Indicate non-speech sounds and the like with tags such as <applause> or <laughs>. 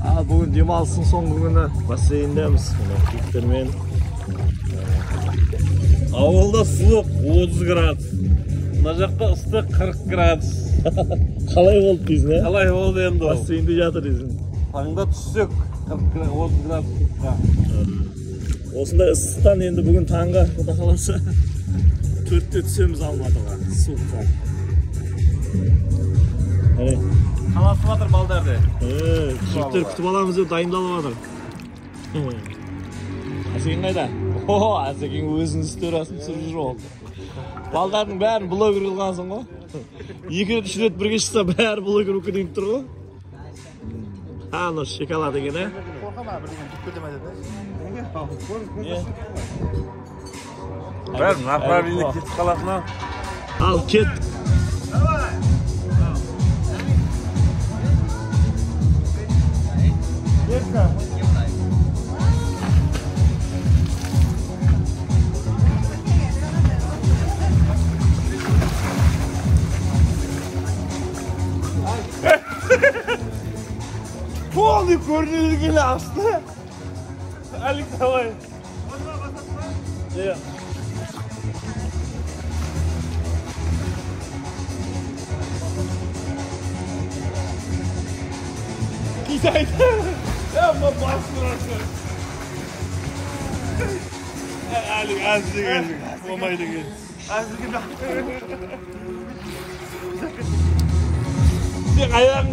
ал бүгін демалыстың соңғы күні. Бассейндеміз киіктермен ауылда суық 30 градус мына жақта ыстық 40 градус. <laughs> Қалай болды дейсің иә қалай болды енді ол? Бассейнде жатыр дейсің таңда түссек 40 градус 30 градусқа осындай ыстықтан енді бүгін таңғы құда қаласа төртте түсеміз алматыға. Суыққа балдарды жігіттер күтіп аламыз деп дайындалып жатыр әсекең қайда о әсекең өзінің сториасын түсіріп жүр ол балдардың бәрін блогер қылғансың ғой екі рет үш рет бірге шықса бәрі блогер болып кетейін деп тұр ғой а мынау шоколад екен ә қорқама деді бәрі направление кетіп қалатын ал кет Полный корни геляс. Алик, давай. Нет. Кидай. Yapma bas burası. Ali azdı geldi. Bombaydı geldi. Azdı geldi. Bir ayağım.